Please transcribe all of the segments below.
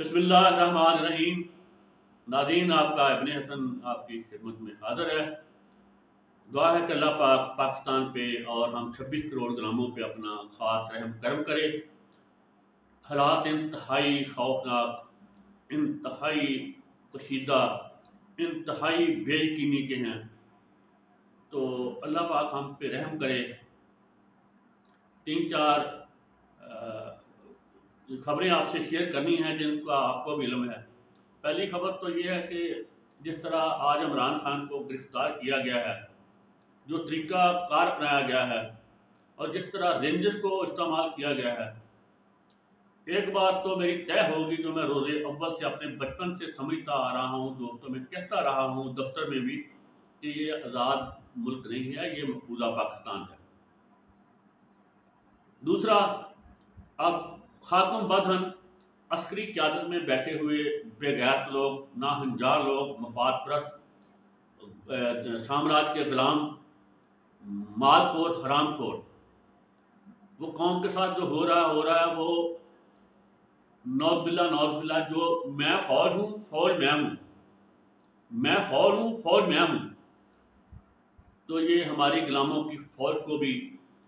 बसमीम नाजीन आपका अबन हसन आपकी खिदमत में हाजिर है। दुआ है कि अल्लाह पाक पाकिस्तान पे और हम 26 करोड़ ग्रामों पे अपना ख़ास रहम करम करे। हालात इंतहाई खौफनाक, इंतहाई कशीदा, इंतहाई बेयकीनी के हैं। तो अल्लाह पाक हम पे रहम करे। तीन चार खबरें आपसे शेयर करनी हैं, जिनका आपको भी इलम है। पहली खबर तो ये है कि जिस तरह आज इमरान खान को गिरफ़्तार किया गया है, जो तरीका कार अपनाया गया है, और जिस तरह रेंजर को इस्तेमाल किया गया है। एक बात तो मेरी तय होगी जो मैं रोज़े अव्वल से अपने बचपन से समझता आ रहा हूँ, दोस्तों में कहता रहा हूँ, दफ्तर में भी, कि ये आज़ाद मुल्क नहीं है, ये मकबूजा पाकिस्तान है। दूसरा, अब खाकम बदहन अस्करी क्यादत में बैठे हुए बेगैरत लोग नाहंजार लोग मफाद प्रस्त साम्राज्य के गुलाम, मालखोर हराम खोर वो कौम के साथ जो हो रहा, है रहा है, वो नौज बिल्ला नौज बिल्ला जो मैं फौज हूँ, फौज मैं हूँ। मैं फौज हूँ, फौज मैं हूँ। तो ये हमारी गुलामों की फौज को भी,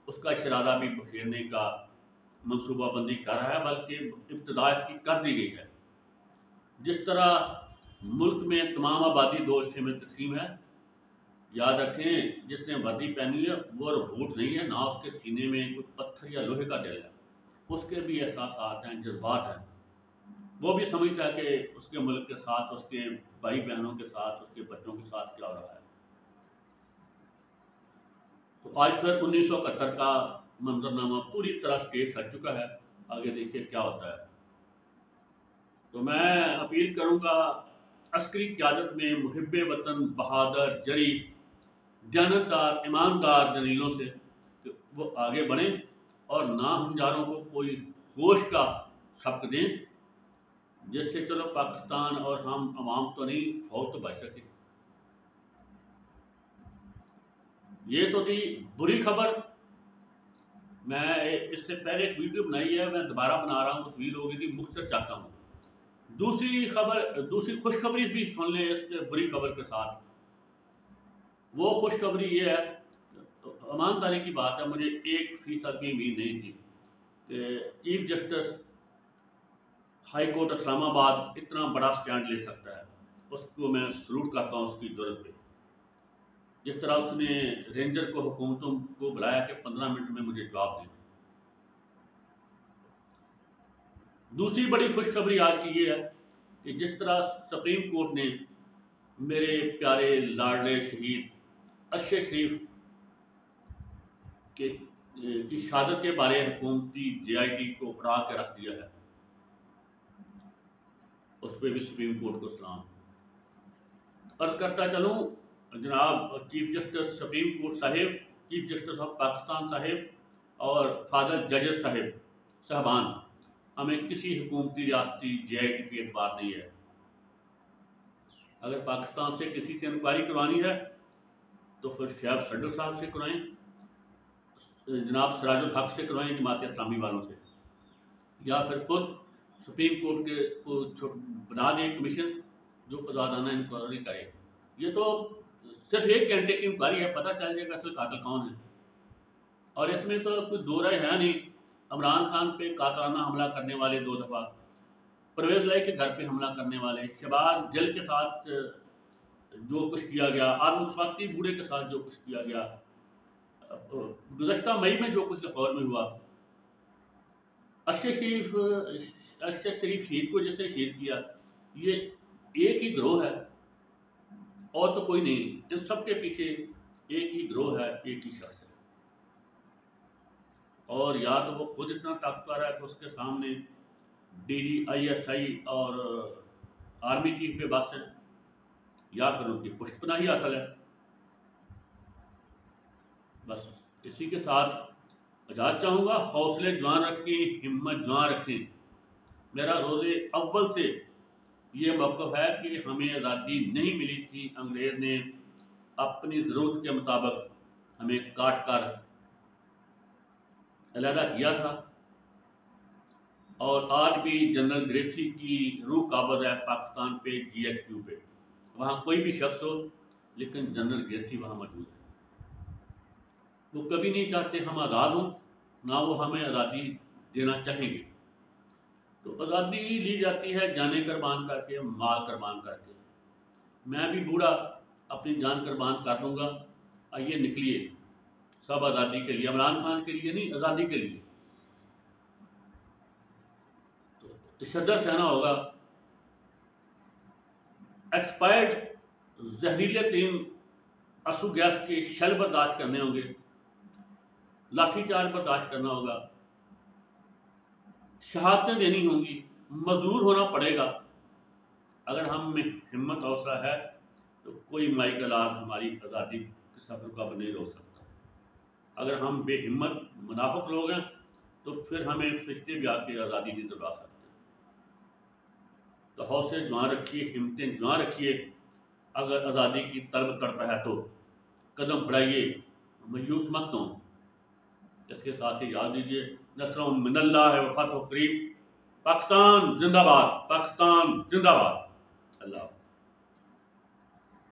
उसका शरादा भी बखेरने का मनसूबाबंदी कर रहा है, बल्कि इब्तदा इसकी कर दी गई है। जिस तरह मुल्क में तमाम आबादी दो हिस्से में तकसीम है, याद रखें, जिसने वर्दी पहनी है, वो रबूट नहीं है, ना उसके सीने में कुछ पत्थर या लोहे का दिल है। उसके भी एहसास हैं, जज्बात हैं। वो भी समझता है कि उसके मुल्क के साथ, उसके भाई बहनों के साथ, उसके बच्चों के साथ क्या हो रहा है। तो आज फिर उन्नीस सौ इकहत्तर का मंजरनामा पूरी तरह स्टेज सज चुका है। आगे देखिए क्या होता है। तो मैं अपील करूँगा, अस्करी क्यादत में मुहब वतन, बहादुर, जरी जानतदार ईमानदार जनीलों से वो आगे बढ़े और ना हमजारों को कोई होश का सबक दें, जिससे चलो पाकिस्तान और हम आवाम तो नहीं, फौज तो बच सके। ये तो थी बुरी खबर। मैं इससे पहले एक वीडियो बनाई है, मैं दोबारा बना रहा हूँ तवील हो गई थी मुख्तर चाहता हूँ। दूसरी खबर, दूसरी खुशखबरी भी सुन लें इस बुरी खबर के साथ। वो खुशखबरी ये है, ईमानदारी की बात है, मुझे एक फ़ीसद की उम्मीद नहीं थी कि chief justice high court Islamabad इतना बड़ा स्टैंड ले सकता है। उसको मैं सलूट करता हूँ उसकी ज़रूरत पे। जिस तरह उसने रेंजर को हुकूमतों को बुलाया कि पंद्रह मिनट में मुझे जवाब दें दूसरी बड़ी खुशखबरी आज की ये है कि जिस तरह सुप्रीम कोर्ट ने मेरे प्यारे लाडले शहीद अशे शरीफ के की शहादत के बारे हुकूमती जेआईटी को उड़ा के रख दिया है, उस पर भी सुप्रीम कोर्ट को सलाम। अर्ज़ करता चलूँ जनाब, चीफ जस्टिस सुप्रीम कोर्ट साहिब, चीफ जस्टिस ऑफ़ पाकिस्तान साहिब और फादर जजेस साहिब, साहबान, हमें किसी हुकूमती रियासती जे आई टी की एतबार नहीं है। अगर पाकिस्तान से किसी से इंक्वायरी करवानी है तो फिर शहब सडर साहब से करवाएँ, जनाब सराजुल हक से करवाएँ जमात इस्लामी वालों से। या फिर खुद सुप्रीम कोर्ट के को बना दें कमीशन जो आज़ादाना इंक्वायरी करे। ये तो सिर्फ़ एक घंटे की इंक्वायरी है, पता चल जाएगा असल कातल कौन है। और इसमें तो कोई दो राय है नहीं। इमरान खान पे कातलाना हमला करने वाले दो दफ़ा, परवेज लाई के घर पे हमला करने वाले, शबाज जल के साथ, जो कुछ किया गया आत्मस्वाति बूढ़े के साथ जो कुछ किया गया, गुजशत मई में जो कुछ लाहौर में हुआ। अशर शरीफ अशर शरीफ शहीद को जैसे शहीद किया, ये एक ही ग्रोह है। और तो कोई नहीं इन सब के पीछे एक ही ग्रोह है, एक ही शख्स है। और या तो वो खुद इतना ताकतवर है कि उसके सामने D D I S I और आर्मी चीफ पे बस है, या फिर उनकी पुष्पना ही असल है। बस इसी के साथ आज़ाद चाहूँगा, हौसले जवान रखें, हिम्मत जवान रखें। मेरा रोज़े अव्वल से ये मौक़ है कि हमें आज़ादी नहीं मिली थी अंग्रेज़ ने अपनी ज़रूरत के मुताबिक हमें काट कर अलहदा किया था। और आज भी जनरल ग्रेसी की रूह काबज है पाकिस्तान पे जी एच क्यू पे। वहाँ कोई भी शख्स हो, लेकिन जनरल ग्रेसी वहाँ मौजूद है। वो कभी नहीं चाहते हम आज़ाद हों, ना वो हमें आज़ादी देना चाहेंगे। तो आज़ादी ली जाती है, जाने कुर्बान करके, माल कुर्बान करके। मैं भी बूढ़ा, अपनी जान कुर्बान कर दूँगा आइए निकलिए। सब आज़ादी के लिए, इमरान खान के लिए नहीं, आज़ादी के लिए। तो तशद सहना होगा। एक्सपायर्ड जहरीले तीन असु गैस के शल बर्दाश्त करने होंगे। लाठीचार्ज बर्दाश्त करना होगा। शहादतें देनी होंगी मजदूर होना पड़ेगा। अगर हम में हिम्मत, हौसला है तो कोई माइकल आर हमारी आज़ादी के सफ़र का नहीं रोक सकता। अगर हम बेहिम्मत, मुनाफक लोग हैं तो फिर हमें फरिश्ते भी आके आज़ादी नहीं दिलवा सकते। तो हौसले जवान रखिए, हिम्मतें जवान रखिए। अगर आज़ादी की तलब तड़प है तो कदम बढ़ाइए, मायूस मत हो। इसके साथ ही याद दीजिए नसर मिनल्ला वफात करीब। पाकिस्तान जिंदाबाद पाकिस्तान जिंदाबाद। अल्लाह।